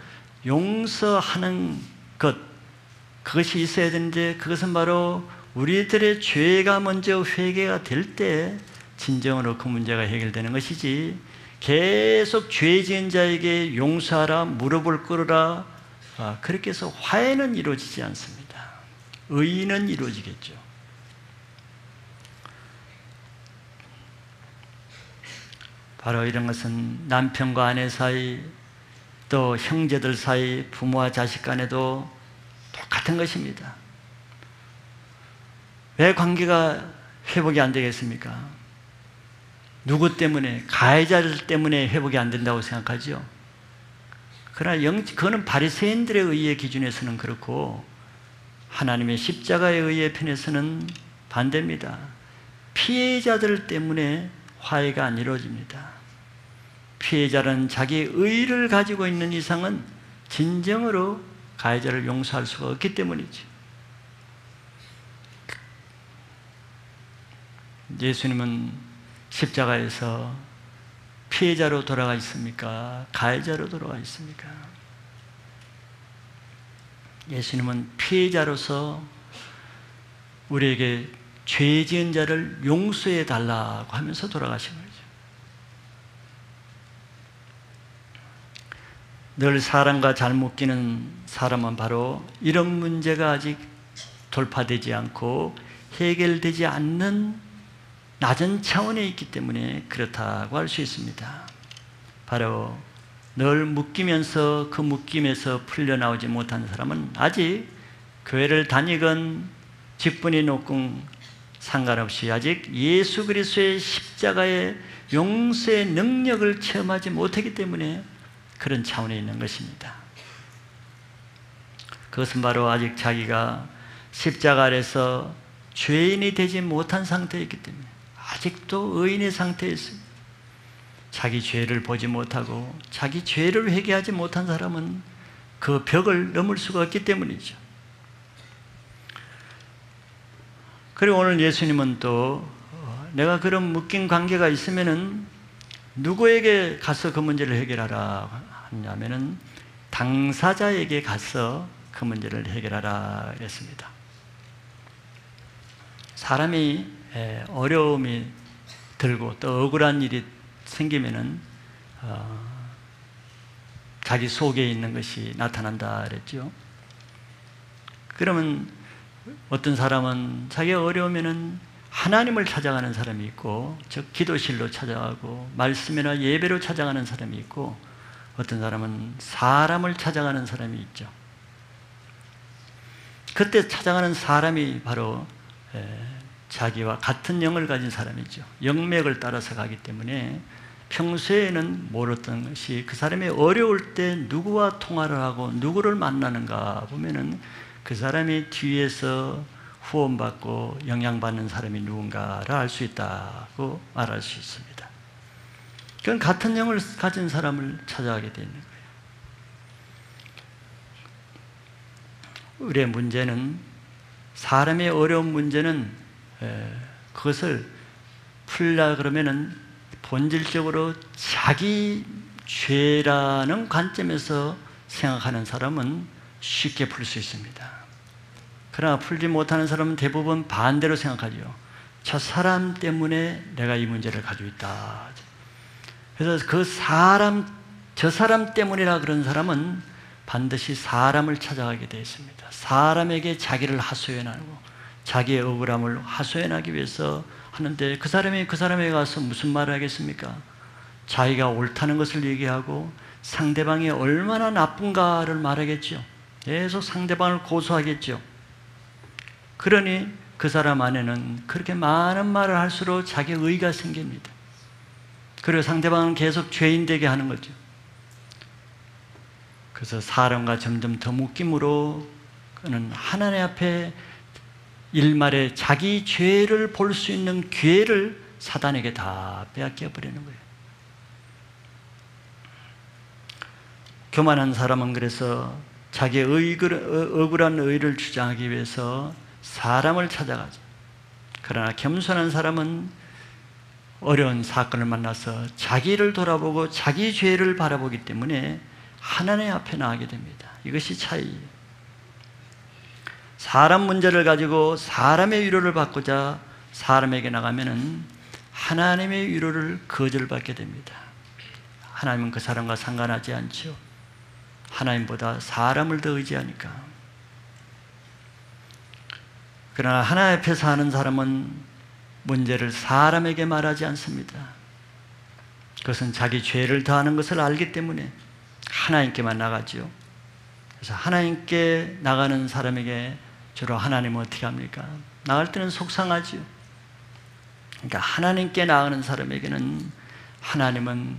용서하는 것 그것이 있어야 되는데 그것은 바로 우리들의 죄가 먼저 회개가 될 때 진정으로 그 문제가 해결되는 것이지 계속 죄 지은 자에게 용서하라 무릎을 꿇으라 아, 그렇게 해서 화해는 이루어지지 않습니다. 의는 이루어지겠죠. 바로 이런 것은 남편과 아내 사이 또 형제들 사이 부모와 자식 간에도 똑같은 것입니다. 왜 관계가 회복이 안 되겠습니까? 누구 때문에? 가해자들 때문에 회복이 안 된다고 생각하죠. 그러나 영, 그거는 바리새인들의 의의 기준에서는 그렇고 하나님의 십자가의 의의 편에서는 반대입니다. 피해자들 때문에 화해가 안 이루어집니다. 피해자는 자기 의를 가지고 있는 이상은 진정으로 가해자를 용서할 수가 없기 때문이죠. 예수님은 십자가에서 피해자로 돌아가 있습니까? 가해자로 돌아가 있습니까? 예수님은 피해자로서 우리에게 죄 지은 자를 용서해 달라고 하면서 돌아가신 거죠. 늘 사람과 잘 묶이는 사람은 바로 이런 문제가 아직 돌파되지 않고 해결되지 않는 낮은 차원에 있기 때문에 그렇다고 할 수 있습니다. 바로 늘 묶이면서 그 묶임에서 풀려나오지 못한 사람은 아직 교회를 다니건 직분이 높건 상관없이 아직 예수 그리스도의 십자가의 용서의 능력을 체험하지 못하기 때문에 그런 차원에 있는 것입니다. 그것은 바로 아직 자기가 십자가 아래서 죄인이 되지 못한 상태에 있기 때문에 아직도 의인의 상태에 있습니다. 자기 죄를 보지 못하고 자기 죄를 회개하지 못한 사람은 그 벽을 넘을 수가 없기 때문이죠. 그리고 오늘 예수님은 또 어, 내가 그런 묶인 관계가 있으면은 누구에게 가서 그 문제를 해결하라 하냐면은 당사자에게 가서 그 문제를 해결하라 했습니다. 사람이 어려움이 들고 또 억울한 일이 생기면은 어, 자기 속에 있는 것이 나타난다 그랬죠. 그러면 어떤 사람은 자기가 어려우면은 하나님을 찾아가는 사람이 있고, 즉 기도실로 찾아가고 말씀이나 예배로 찾아가는 사람이 있고, 어떤 사람은 사람을 찾아가는 사람이 있죠. 그때 찾아가는 사람이 바로 자기와 같은 영을 가진 사람이죠. 영맥을 따라서 가기 때문에 평소에는 모르던 것이 그 사람이 어려울 때 누구와 통화를 하고 누구를 만나는가 보면은 그 사람이 뒤에서 후원받고 영향받는 사람이 누군가를 알 수 있다고 말할 수 있습니다. 그건 같은 영을 가진 사람을 찾아가게 되는 거예요. 우리의 문제는 사람의 어려운 문제는 그것을 풀라 그러면은 본질적으로 자기 죄라는 관점에서 생각하는 사람은 쉽게 풀 수 있습니다. 그러나 풀지 못하는 사람은 대부분 반대로 생각하죠. 저 사람 때문에 내가 이 문제를 가지고 있다. 그래서 그 사람, 저 사람 때문이라 그런 사람은 반드시 사람을 찾아가게 되어 있습니다. 사람에게 자기를 하소연하고 자기의 억울함을 하소연하기 위해서 하는데 그 사람이 그 사람에게 가서 무슨 말을 하겠습니까? 자기가 옳다는 것을 얘기하고 상대방이 얼마나 나쁜가를 말하겠죠. 계속 상대방을 고소하겠죠. 그러니 그 사람 안에는 그렇게 많은 말을 할수록 자기 의가 생깁니다. 그리고 상대방은 계속 죄인 되게 하는 거죠. 그래서 사람과 점점 더 묶임으로 그는 하나님 앞에 일말에 자기 죄를 볼 수 있는 기회를 사단에게 다 빼앗겨 버리는 거예요. 교만한 사람은 그래서 자기의 억울한 의를 주장하기 위해서 사람을 찾아가죠. 그러나 겸손한 사람은 어려운 사건을 만나서 자기를 돌아보고 자기 죄를 바라보기 때문에 하나님 앞에 나가게 됩니다. 이것이 차이예요. 사람 문제를 가지고 사람의 위로를 받고자 사람에게 나가면은 하나님의 위로를 거절받게 됩니다. 하나님은 그 사람과 상관하지 않죠. 하나님보다 사람을 더 의지하니까. 그러나 하나님 앞에 사는 사람은 문제를 사람에게 말하지 않습니다. 그것은 자기 죄를 더하는 것을 알기 때문에 하나님께만 나가죠. 그래서 하나님께 나가는 사람에게 주로 하나님은 어떻게 합니까? 나갈 때는 속상하죠. 그러니까 하나님께 나가는 사람에게는 하나님은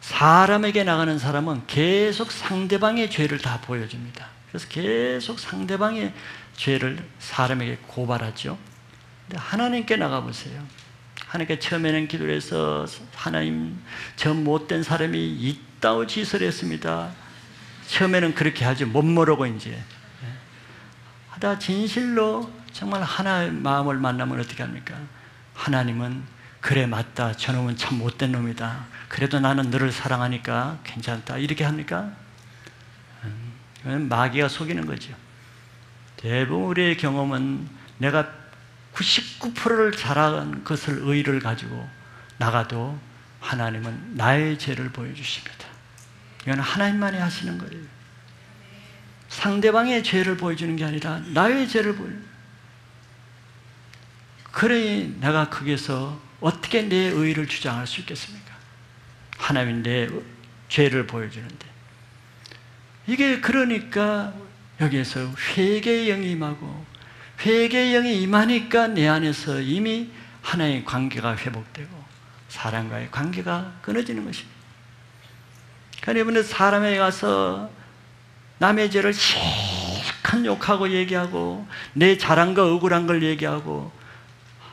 사람에게 나가는 사람은 계속 상대방의 죄를 다 보여줍니다. 그래서 계속 상대방의 죄를 사람에게 고발하죠. 근데 하나님께 나가보세요. 하나님께 처음에는 기도를 해서 하나님, 저 못된 사람이 있다고 지설 했습니다. 처음에는 그렇게 하지, 못 모르고 이제. 하다 진실로 정말 하나의 마음을 만나면 어떻게 합니까? 하나님은 그래 맞다. 저놈은 참 못된 놈이다. 그래도 나는 너를 사랑하니까 괜찮다. 이렇게 합니까? 음, 마귀가 속이는 거죠. 대부분 우리의 경험은 내가 99%를 잘한 것을 의를 가지고 나가도 하나님은 나의 죄를 보여주십니다. 이건 하나님만이 하시는 거예요. 상대방의 죄를 보여주는 게 아니라 나의 죄를 보여. 그래 내가 거기서 어떻게 내 의를 주장할 수 있겠습니까? 하나님 내 죄를 보여주는데 이게 그러니까 여기에서 회개의 영이 임하고 회개의 영이 임하니까 내 안에서 이미 하나의 관계가 회복되고 사람과의 관계가 끊어지는 것입니다. 그러니까 이번에 사람에 가서 남의 죄를 실컷 욕하고 얘기하고 내거 억울한 걸 얘기하고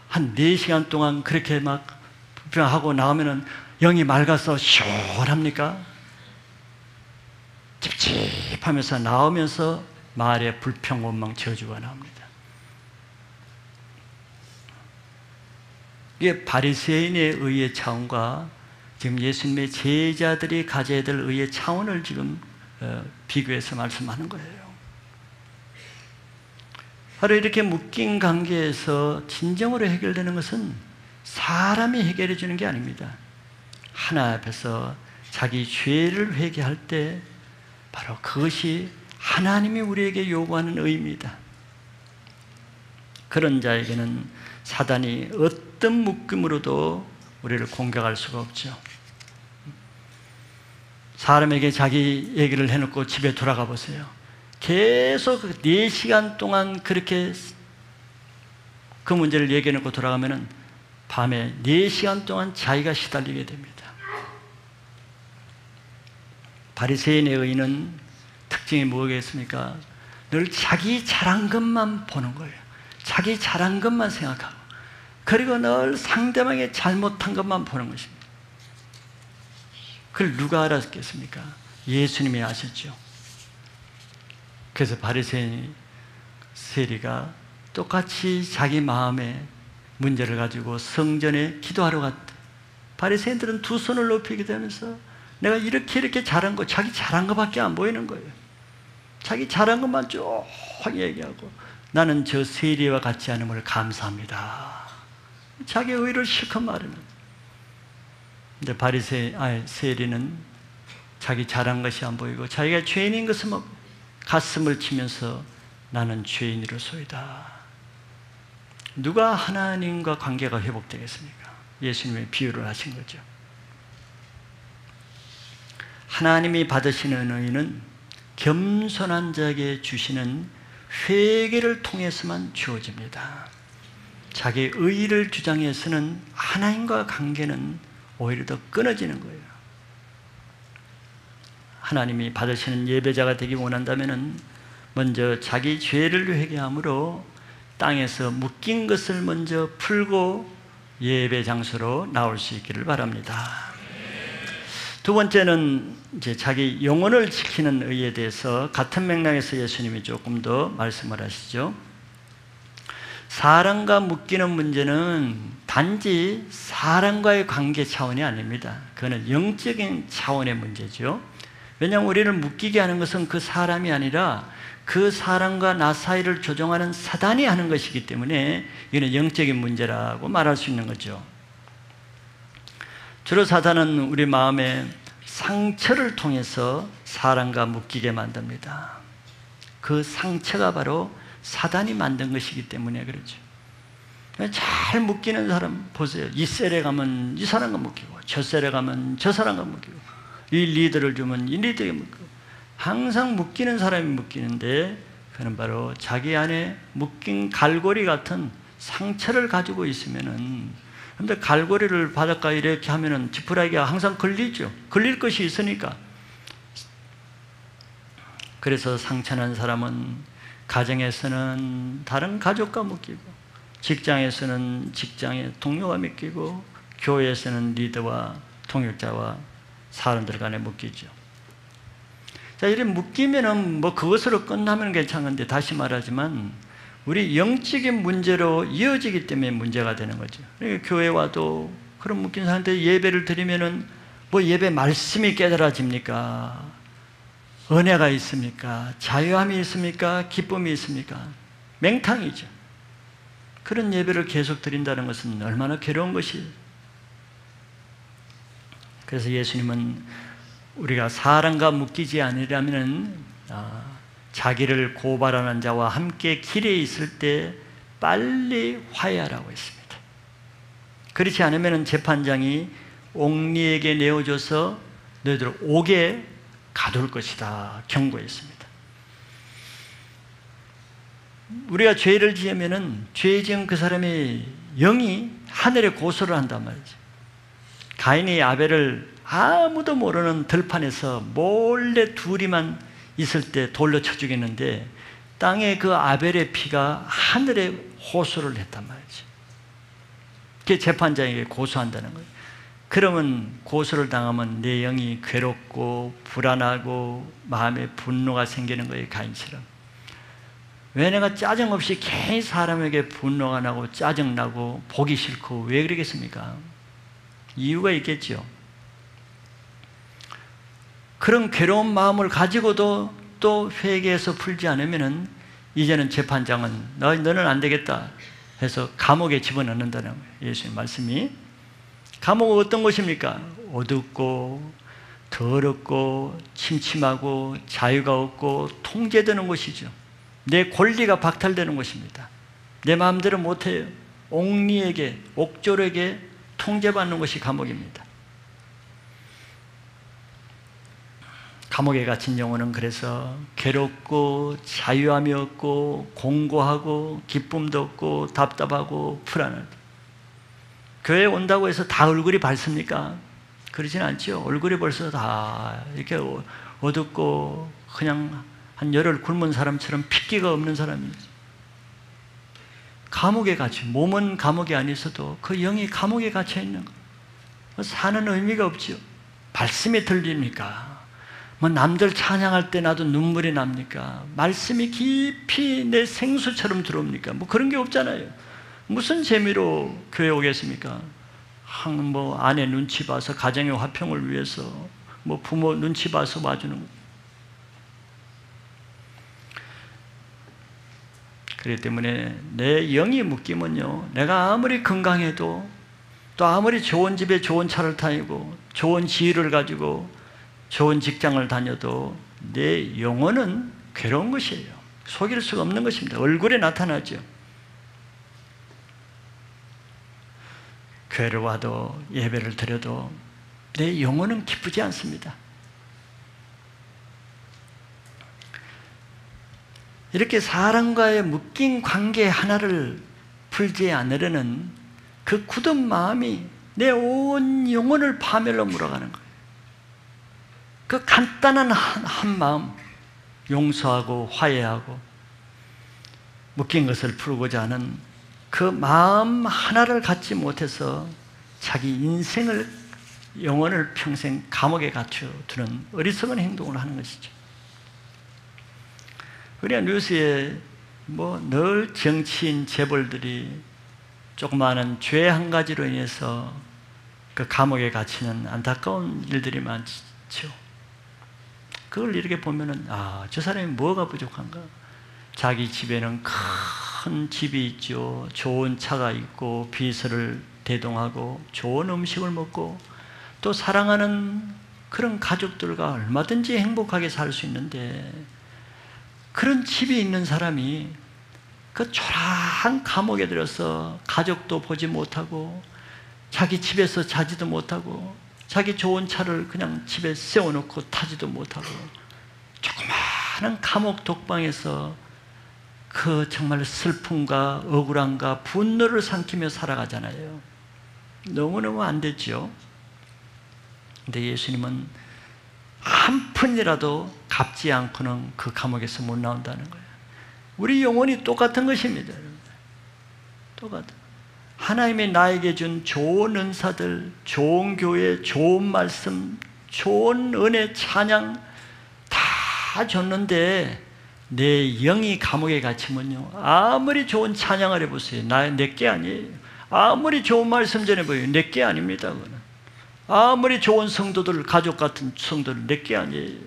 한 4시간 동안 그렇게 막 불평하고 나오면은 영이 맑아서 시원합니까? 찝찝하면서 나오면서 말에 불평, 원망, 저주가 나옵니다. 이게 바리새인의 의의 차원과 지금 예수님의 제자들이 가져야 될 의의 차원을 지금 어, 비교해서 말씀하는 거예요. 바로 이렇게 묶인 관계에서 진정으로 해결되는 것은 사람이 해결해 주는 게 아닙니다. 하나 앞에서 자기 죄를 회개할 때 바로 그것이 하나님이 우리에게 요구하는 의입니다. 그런 자에게는 사단이 어떤 묶음으로도 우리를 공격할 수가 없죠. 사람에게 자기 얘기를 해놓고 집에 돌아가 보세요. 계속 4시간 동안 그렇게 그 문제를 얘기해놓고 돌아가면은 밤에 4시간 동안 자기가 시달리게 됩니다. 바리새인의 의는 특징이 뭐겠습니까? 늘 자기 잘한 것만 보는 거예요. 자기 잘한 것만 생각하고 그리고 늘 상대방의 잘못한 것만 보는 것입니다. 그걸 누가 알았겠습니까? 예수님이 아셨죠. 그래서 바리새인이 세리가 똑같이 자기 마음의 문제를 가지고 성전에 기도하러 갔다. 바리새인들은 두 손을 높이 기도하면서 내가 이렇게 이렇게 잘한 거 자기 잘한 것밖에 안 보이는 거예요. 자기 잘한 것만 쭉 얘기하고 나는 저 세리와 같지 않음을 감사합니다. 자기 의를 실컷 말하는. 근데 바리새 아 세리는 자기 잘한 것이 안 보이고 자기가 죄인인 것을 막 가슴을 치면서 나는 죄인이로소이다. 누가 하나님과 관계가 회복되겠습니까? 예수님의 비유를 하신 거죠. 하나님이 받으시는 의는 겸손한 자에게 주시는 회개를 통해서만 주어집니다. 자기 의를 주장해서는 하나님과 관계는 오히려 더 끊어지는 거예요. 하나님이 받으시는 예배자가 되기 원한다면 먼저 자기 죄를 회개함으로 땅에서 묶인 것을 먼저 풀고 예배 장소로 나올 수 있기를 바랍니다. 두 번째는 이제 자기 영혼을 지키는 의에 대해서 같은 맥락에서 예수님이 조금 더 말씀을 하시죠. 사람과 묶이는 문제는 단지 사람과의 관계 차원이 아닙니다. 그거는 영적인 차원의 문제죠. 왜냐하면 우리를 묶이게 하는 것은 그 사람이 아니라 그 사람과 나 사이를 조종하는 사단이 하는 것이기 때문에 이는 영적인 문제라고 말할 수 있는 거죠. 주로 사단은 우리 마음에 상처를 통해서 사람과 묶이게 만듭니다. 그 상처가 바로 사단이 만든 것이기 때문에 그렇죠. 잘 묶이는 사람 보세요. 이 셀에 가면 이 사람과 묶이고, 저 셀에 가면 저 사람과 묶이고, 이 리더를 주면 이 리더에게 묶이고, 항상 묶이는 사람이 묶이는데, 그는 바로 자기 안에 묶인 갈고리 같은 상처를 가지고 있으면은 근데 갈고리를 바닷가에 이렇게 하면은 지푸라기가 항상 걸리죠. 걸릴 것이 있으니까. 그래서 상처난 사람은 가정에서는 다른 가족과 묶이고, 직장에서는 직장의 동료와 묶이고, 교회에서는 리더와 통역자와 사람들 간에 묶이죠. 자, 이런 묶이면은 뭐 그것으로 끝나면 괜찮은데 다시 말하지만 우리 영적인 문제로 이어지기 때문에 문제가 되는 거죠. 그러니까 교회 와도 그런 묶인 사람한테 예배를 드리면은 뭐 예배 말씀이 깨달아집니까? 은혜가 있습니까? 자유함이 있습니까? 기쁨이 있습니까? 맹탕이죠. 그런 예배를 계속 드린다는 것은 얼마나 괴로운 것이. 그래서 예수님은 우리가 사람과 묶이지 않으려면 아, 자기를 고발하는 자와 함께 길에 있을 때 빨리 화해하라고 했습니다. 그렇지 않으면 재판장이 옥리에게 내어줘서 너희들 옥에 가둘 것이다 경고했습니다. 우리가 죄를 지으면은 죄 지은 그 사람의 영이 하늘에 고소를 한단 말이죠. 가인이 아벨을 아무도 모르는 들판에서 몰래 둘이만 있을 때 돌로 쳐 죽였는데 땅에 그 아벨의 피가 하늘에 호소를 했단 말이죠. 그게 재판장에게 고소한다는 거예요. 그러면 고소를 당하면 내 영이 괴롭고 불안하고 마음에 분노가 생기는 거예요, 가인처럼. 왜 내가 짜증 없이 괜히 사람에게 분노가 나고 짜증 나고 보기 싫고 왜 그러겠습니까? 이유가 있겠죠. 그런 괴로운 마음을 가지고도 또 회개해서 풀지 않으면은 이제는 재판장은 너, 너는 안 되겠다 해서 감옥에 집어넣는다는. 예수님 말씀이. 감옥은 어떤 곳입니까? 어둡고 더럽고 침침하고 자유가 없고 통제되는 곳이죠. 내 권리가 박탈되는 곳입니다. 내 마음대로 못해요. 옥리에게, 옥졸에게 통제받는 것이 감옥입니다. 감옥에 갇힌 영혼은 그래서 괴롭고 자유함이 없고 공고하고 기쁨도 없고 답답하고 불안하다. 교회 온다고 해서 다 얼굴이 밝습니까? 그러진 않죠. 얼굴이 벌써 다 이렇게 어둡고 그냥 한 열흘 굶은 사람처럼 핏기가 없는 사람이죠. 감옥에 갇혀 몸은 감옥에 안 있어도 그 영이 감옥에 갇혀 있는 거. 사는 의미가 없죠. 말씀이 들립니까? 뭐 남들 찬양할 때 나도 눈물이 납니까? 말씀이 깊이 내 생수처럼 들어옵니까? 뭐 그런 게 없잖아요. 무슨 재미로 교회 오겠습니까? 뭐 아내 눈치 봐서 가정의 화평을 위해서 뭐 부모 눈치 봐서 와주는 거. 그렇기 때문에 내 영이 묶이면요. 내가 아무리 건강해도 또 아무리 좋은 집에 좋은 차를 타고 좋은 지위를 가지고 좋은 직장을 다녀도 내 영혼은 괴로운 것이에요. 속일 수가 없는 것입니다. 얼굴에 나타나죠. 교회를 와도 예배를 드려도 내 영혼은 기쁘지 않습니다. 이렇게 사람과의 묶인 관계 하나를 풀지 않으려는 그 굳은 마음이 내 온 영혼을 파멸로 물어가는 거예요. 그 간단한 한, 한 마음, 용서하고 화해하고 묶인 것을 풀고자 하는 그 마음 하나를 갖지 못해서 자기 인생을 영혼을 평생 감옥에 갇혀 두는 어리석은 행동을 하는 것이죠. 우리가 뉴스에 뭐 늘 정치인 재벌들이 조그마한 죄 한 가지로 인해서 그 감옥에 갇히는 안타까운 일들이 많죠. 그걸 이렇게 보면은 아, 저 사람이 뭐가 부족한가? 자기 집에는 큰 집이 있죠. 좋은 차가 있고 비서를 대동하고 좋은 음식을 먹고 또 사랑하는 그런 가족들과 얼마든지 행복하게 살 수 있는데 그런 집이 있는 사람이 그 초라한 감옥에 들어서 가족도 보지 못하고 자기 집에서 자지도 못하고 자기 좋은 차를 그냥 집에 세워놓고 타지도 못하고 조그마한 감옥 독방에서 그 정말 슬픔과 억울함과 분노를 삼키며 살아가잖아요. 너무너무 안 됐죠. 근데 예수님은 한 푼이라도 갚지 않고는 그 감옥에서 못 나온다는 거예요. 우리 영혼이 똑같은 것입니다. 똑같아. 하나님이 나에게 준 좋은 은사들, 좋은 교회, 좋은 말씀, 좋은 은혜, 찬양 다 줬는데 내 영이 감옥에 갇히면요. 아무리 좋은 찬양을 해보세요. 내게 아니에요. 아무리 좋은 말씀 전해보요. 내게 아닙니다. 그거는. 아무리 좋은 성도들, 가족 같은 성도들 내게 아니에요.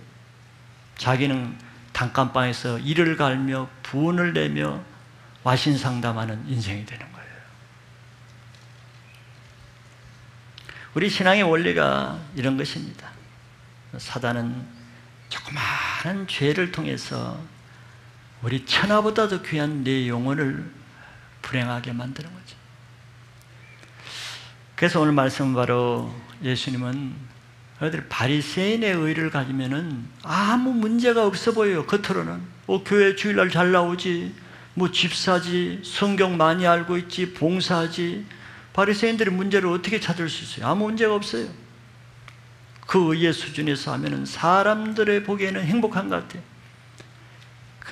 자기는 단칸방에서 이를 갈며 부을 내며 와신 상담하는 인생이 되는 거예요. 우리 신앙의 원리가 이런 것입니다. 사단은 조그마한 죄를 통해서 우리 천하보다도 귀한 내 영혼을 불행하게 만드는 거죠. 그래서 오늘 말씀 바로 예수님은 너희들 바리새인의 의를 가지면은 아무 문제가 없어 보여요. 겉으로는 뭐 교회 주일날 잘 나오지, 뭐 집사지, 성경 많이 알고 있지, 봉사하지, 바리새인들의 문제를 어떻게 찾을 수 있어요? 아무 문제가 없어요. 그 의의 수준에서 하면은 사람들의 보기에는 행복한 것 같아요.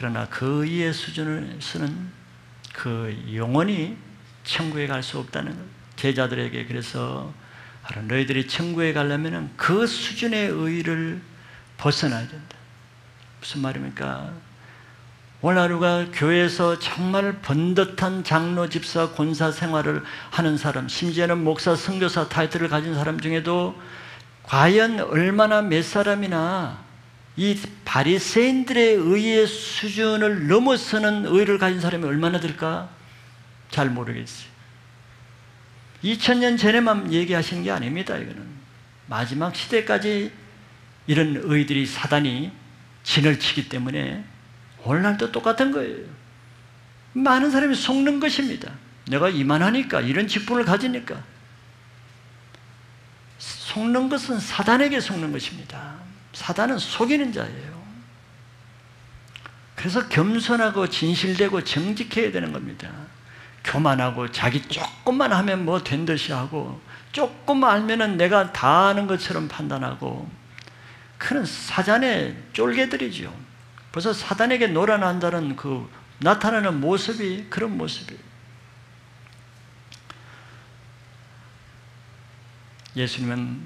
그러나 그 의의 수준에서는 그 영원히 천국에 갈 수 없다는 것. 제자들에게 그래서 너희들이 천국에 가려면 그 수준의 의를 벗어나야 된다. 무슨 말입니까? 오늘 하루가 교회에서 정말 번듯한 장로, 집사, 권사 생활을 하는 사람, 심지어는 목사, 선교사 타이틀을 가진 사람 중에도 과연 얼마나 몇 사람이나 이 바리새인들의 의의 수준을 넘어서는 의를 가진 사람이 얼마나 될까? 잘 모르겠어요. 2000년 전에만 얘기하시는 게 아닙니다. 이거는 마지막 시대까지 이런 의들이 사단이 진을 치기 때문에 오늘날도 똑같은 거예요. 많은 사람이 속는 것입니다. 내가 이만하니까, 이런 직분을 가지니까. 속는 것은 사단에게 속는 것입니다. 사단은 속이는 자예요. 그래서 겸손하고 진실되고 정직해야 되는 겁니다. 교만하고 자기 조금만 하면 뭐 된 듯이 하고 조금만 알면은 내가 다 아는 것처럼 판단하고 그런 사단의 쫄개들이죠. 벌써 사단에게 놀아난다는 그 나타나는 모습이 그런 모습이에요. 예수님은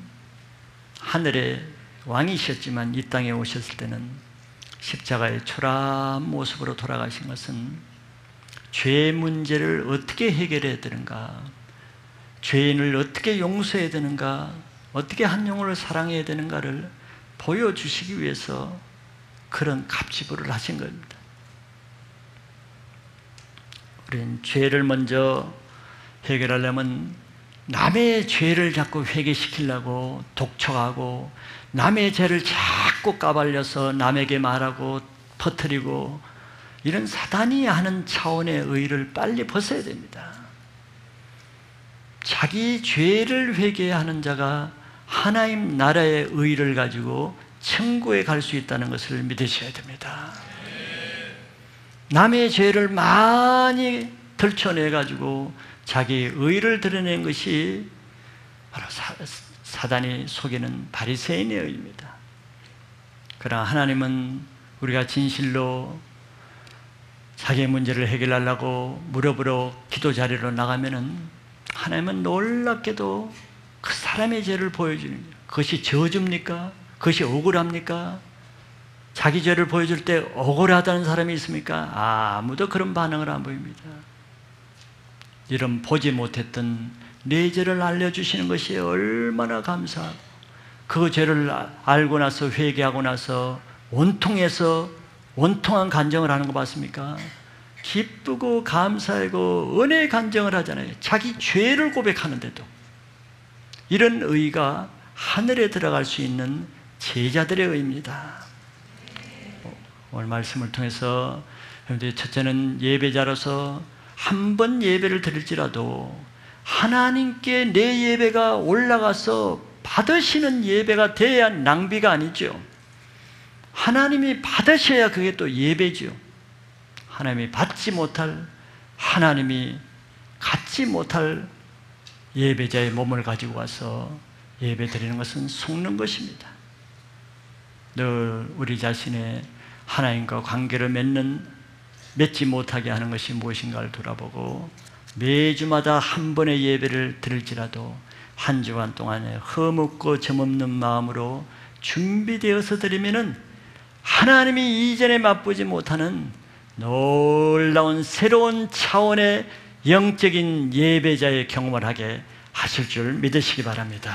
하늘에 왕이셨지만 이 땅에 오셨을 때는 십자가의 초라한 모습으로 돌아가신 것은 죄 문제를 어떻게 해결해야 되는가, 죄인을 어떻게 용서해야 되는가, 어떻게 한 영혼을 사랑해야 되는가를 보여주시기 위해서 그런 갑지부를 하신 겁니다. 우리는 죄를 먼저 해결하려면 남의 죄를 자꾸 회개시키려고 독촉하고 남의 죄를 자꾸 까발려서 남에게 말하고 퍼뜨리고 이런 사단이 하는 차원의 의를 빨리 벗어야 됩니다. 자기 죄를 회개하는 자가 하나님 나라의 의를 가지고 천국에 갈 수 있다는 것을 믿으셔야 됩니다. 남의 죄를 많이 들춰내 가지고 자기 의를 드러낸 것이 바로 사, 단이 속이는 바리새인의 의입니다. 그러나 하나님은 우리가 진실로 자기의 문제를 해결하려고 무릎으로 기도 자리로 나가면은 하나님은 놀랍게도 그 사람의 죄를 보여주는. 그것이 저주입니까? 그것이 억울합니까? 자기 죄를 보여줄 때 억울하다는 사람이 있습니까? 아무도 그런 반응을 안 보입니다. 이런 보지 못했던 내 죄를 알려주시는 것이 얼마나 감사하고 그 죄를 알고 나서 회개하고 나서 원통해서 원통한 간정을 하는 거 봤습니까? 기쁘고 감사하고 은혜의 간정을 하잖아요. 자기 죄를 고백하는데도 이런 의가 하늘에 들어갈 수 있는 제자들의 의입니다. 오늘 말씀을 통해서 첫째는 예배자로서 한 번 예배를 드릴지라도 하나님께 내 예배가 올라가서 받으시는 예배가 돼야 낭비가 아니죠. 하나님이 받으셔야 그게 또 예배죠. 하나님이 받지 못할 하나님이 갖지 못할 예배자의 몸을 가지고 와서 예배 드리는 것은 속는 것입니다. 늘 우리 자신의 하나님과 관계를 맺는 맺지 못하게 하는 것이 무엇인가를 돌아보고 매주마다 한 번의 예배를 드릴지라도 한 주간 동안에 허묻고 점없는 마음으로 준비되어서 드리면은 하나님이 이전에 맛보지 못하는 놀라운 새로운 차원의 영적인 예배자의 경험을 하게 하실 줄 믿으시기 바랍니다.